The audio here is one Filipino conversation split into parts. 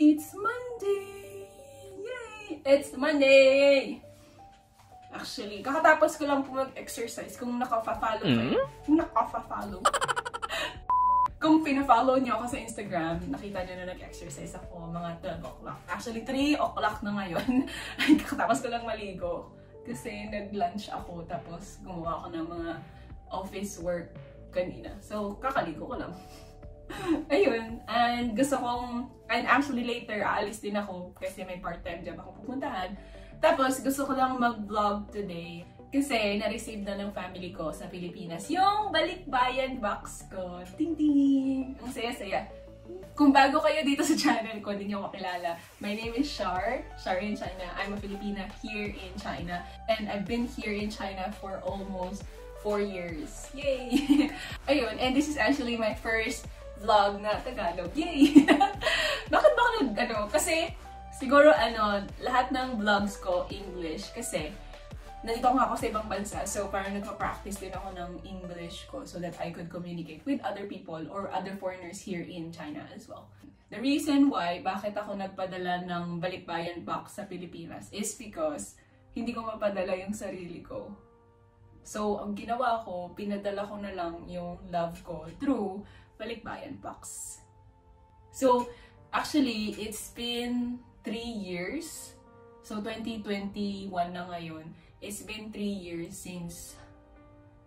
It's Monday! Yay! It's Monday! Actually, kakatapos ko lang po mag-exercise kung naka-follow kayo. Kung naka-follow. kung pina-follow niyo ako sa Instagram, nakita niyo na nag-exercise ako mga 12 o'clock. Actually, 3 o'clock na ngayon. kakatapos ko lang maligo. Kasi nag-lunch ako, tapos gumawa ako ng mga office work kanina. So, kakaligo ko lang. Ayun. And gusto kong, and actually later, aalis din ako kasi may part-time job ako pupuntahan. Tapos, gusto ko lang mag-vlog today kasi na-receive na ng family ko sa Pilipinas yung balikbayan box ko. Ting ting! Ang saya-saya. Kung bago kayo dito sa channel ko, hindi niyo ako kilala. My name is Shar, Shar in China. I'm a Filipina here in China. And I've been here in China for almost 4 years. Yay! Ayun, and this is actually my first vlog na Tagalog. Yay! Bakit ba ako nag, ano, kasi siguro ano, lahat ng vlogs ko English kasi nandito nga ako sa ibang bansa so parang nagpa-practice din ako ng English ko so that I could communicate with other people or other foreigners here in China as well. The reason why bakit ako nagpadala ng balikbayan box sa Pilipinas is because hindi ko mapadala yung sarili ko. So, ang ginawa ko, pinadala ko na lang yung love ko through balikbayan box. So, actually, it's been 3 years. So, 2021 na ngayon. It's been 3 years since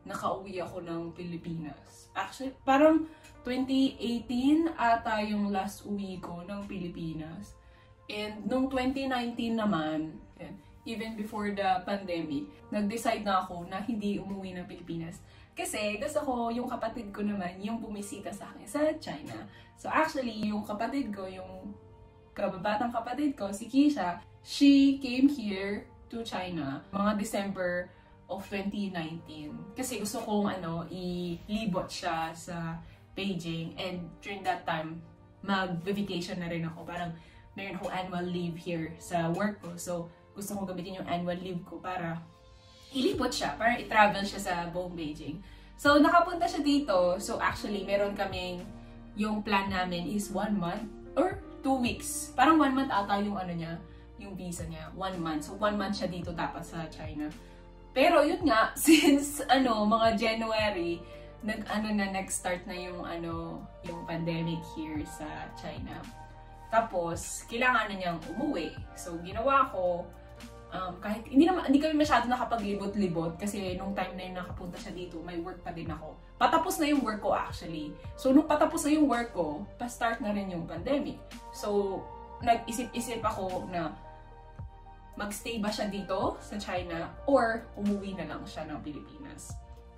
nakauwi ako ng Pilipinas. Actually, parang 2018 ata yung last uwi ko ng Pilipinas. And nung 2019 naman, even before the pandemic, nag-decide na ako na hindi umuwi ng Pilipinas. Kasi gusto ko yung kapatid ko naman yung bumisita sa akin sa China. So actually, yung kapatid ko, yung kababatang kapatid ko, si Kisha, she came here to China mga December of 2019. Kasi gusto kong ano, ilibot siya sa Beijing and during that time, mag-vacation na rin ako. Parang meron akong annual leave here sa work ko. So, gusto kong gamitin yung annual leave ko para ilipot siya, para i-travel siya sa buong Beijing. So, nakapunta siya dito. So, actually, meron kaming, yung plan namin is one month or two weeks. Parang one month ata yung ano niya, yung visa niya. One month. So, one month siya dito dapat sa China. Pero, yun nga, since, ano, mga January, nag, ano na, nag-start na yung, ano, yung pandemic here sa China. Tapos, kailangan na niyang umuwi. So, ginawa ko, um, kahit hindi naman hindi kami masyado nakapaglibot-libot kasi nung time na yun nakapunta siya dito, may work pa din ako. Patapos na yung work ko actually. So nung patapos na yung work ko, pa-start na rin yung pandemic. So nag-isip-isip ako na magstay ba siya dito sa China or umuwi na lang siya ng Pilipinas.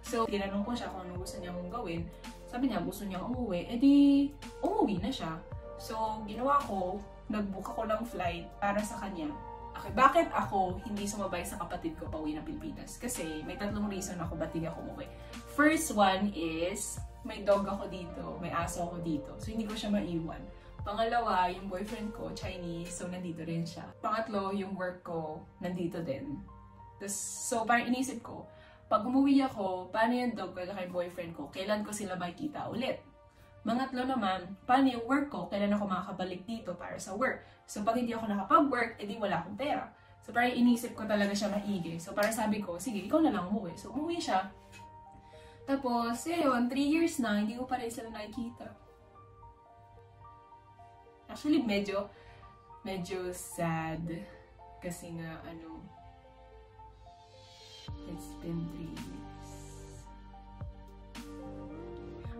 So, tinanong ko siya kung ano gusto niyang gawin. Sabi niya, gusto niyang umuwi. Eh di, umuwi na siya. So, ginawa ko, nag-book ako ng flight para sa kanya Okay, bakit ako hindi sumabay sa kapatid ko pauwi ng Pilipinas? Kasi may tatlong reason ako ba't hindi ako umuwi. First one is, may dog ako dito, may aso ako dito. So, hindi ko siya maiwan. Pangalawa, yung boyfriend ko, Chinese, so nandito rin siya. Pangatlo, yung work ko, nandito din. Tas, so, parang inisip ko, pag umuwi ako, paano yung dog ko yung boyfriend ko? Kailan ko sila makikita ulit? Mangatlo naman, paano yung work ko? Kailan ako makakabalik dito para sa work? So, pag hindi ako nakapag-work, edi wala akong pera. So, parang inisip ko talaga siya maigi. So, parang sabi ko, sige, ikaw na lang umuwi. So, umuwi siya. Tapos, yun, 3 years na, hindi ko pa rin sila nakikita. Actually, medyo, medyo sad. Kasi nga, ano, it's been 3 years.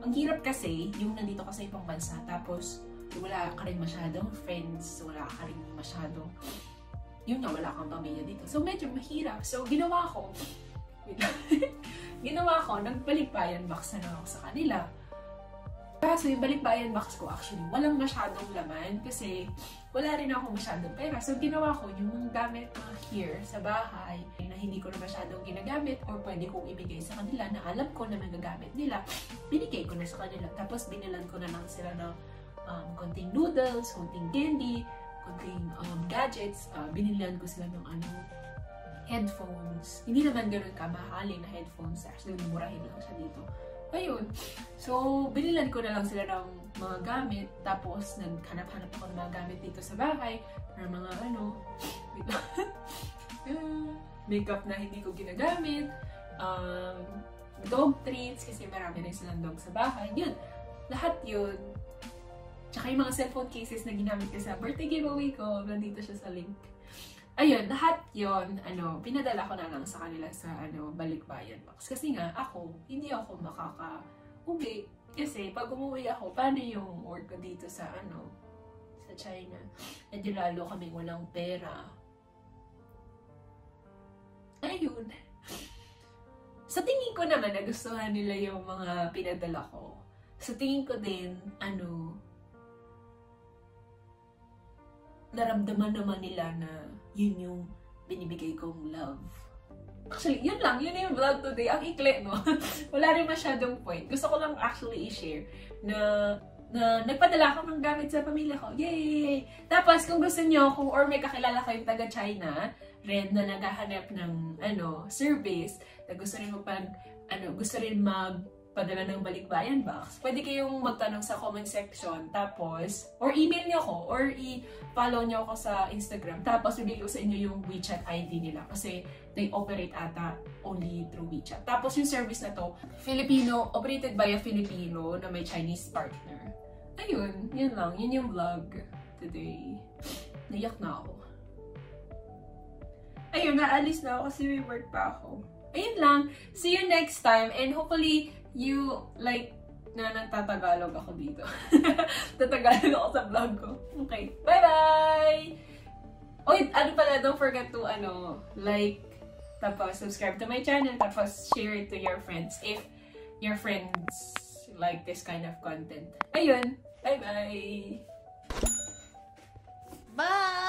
Ang hirap kasi, yung nandito ka sa ibang bansa, tapos wala ka rin masyadong friends, wala ka rin masyadong, yun nga, wala kang pamilya dito. So, medyo mahirap. So, ginawa ko, ginawa ko, nagbalikbayan box na ako sa kanila. Kaso yung balikbayan box ko actually, walang masyadong laman kasi wala rin ako masyadong pera. So, ginawa ko yung gamit mga here sa bahay na hindi ko na masyadong ginagamit or pwede kong ibigay sa kanila na alam ko na magagamit nila. Binigay ko na sa kanila. Tapos, binilan ko na lang sila ng um, konting noodles, konting candy, konting um, gadgets. Uh, binilan ko sila ng ano, headphones. Hindi naman ganun kamahalin na headphones. Actually, murahin lang siya dito. Ayun. So, binilan ko na lang sila ng mga gamit. Tapos, naghanap-hanap ako ng mga gamit dito sa bahay. Para mga ano, makeup na hindi ko ginagamit. Um, dog treats, kasi marami rin silang dog sa bahay. Yun. Lahat yun. Tsaka yung mga cellphone cases na ginamit ko sa birthday giveaway ko, nandito siya sa link. Ayun, lahat yon ano, pinadala ko na lang sa kanila sa, ano, balikbayan box. Kasi nga, ako, hindi ako makaka-uwi. Kasi, pag umuwi ako, paano yung work ko dito sa, ano, sa China? Yun, lalo kaming walang pera. Ayun. Sa tingin ko naman, nagustuhan nila yung mga pinadala ko. Sa tingin ko din, ano, naramdaman naman nila na yun yung binibigay kong love. Actually, yun lang. Yun yung vlog today. Ang ikli, no? Wala rin masyadong point. Gusto ko lang actually i-share na na nagpadala ako ng gamit sa pamilya ko. Yay! Tapos, kung gusto niyo, kung or may kakilala kayong taga-China, red na naghahanap ng, ano, service, na gusto rin magpag, ano, gusto rin magpadala ng balikbayan box, pwede kayong magtanong sa comment section, tapos, or email niyo ako, or i-follow niyo ako sa Instagram, tapos bibigay ko sa inyo yung WeChat ID nila, kasi they operate ata only through WeChat. Tapos yung service na to, Filipino, operated by a Filipino na may Chinese partner. Ayun, yun lang. Yun yung vlog today. Naiyak na ako. Ayun, naalis na ako kasi may work pa ako. Ayun lang. See you next time and hopefully you, like, na nagtatagalog ako dito. Tatagalog ako sa vlog ko. Okay. Bye-bye! Oh, wait, ano pala, don't forget to, ano, like, tapos subscribe to my channel, tapos share it to your friends if your friends like this kind of content. Ayun! Bye-bye! Bye! -bye. Bye!